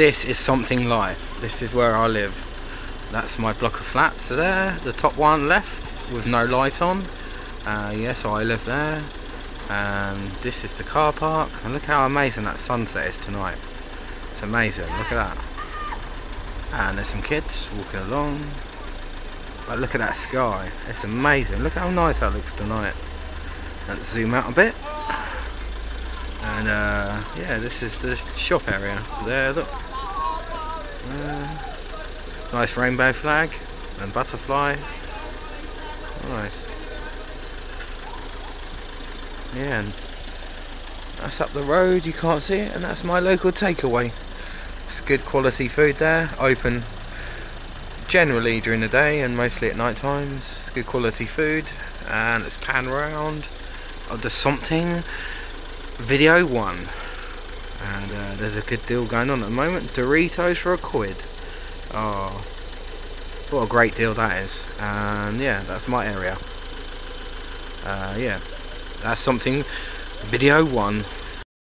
this is Sompting life this is where I live. That's my block of flats So there the top one left with no light on. Uh, yeah so I live there. And this is the car park. And look how amazing that sunset is tonight. It's amazing. Look at that. And there's some kids walking along. But look at that sky. It's amazing. Look how nice that looks tonight. Let's zoom out a bit. And uh, yeah this is the shop area. There look uh, nice rainbow flag and butterfly. Nice. Yeah and that's up the road you can't see it and that's my local takeaway. It's good quality food there open generally during the day and mostly at night times. Good quality food and let's pan around of the Sompting. Video one and uh, there's a good deal going on at the moment. Doritos for a quid. Oh what a great deal that is. And yeah that's my area. Uh, yeah that's Sompting video one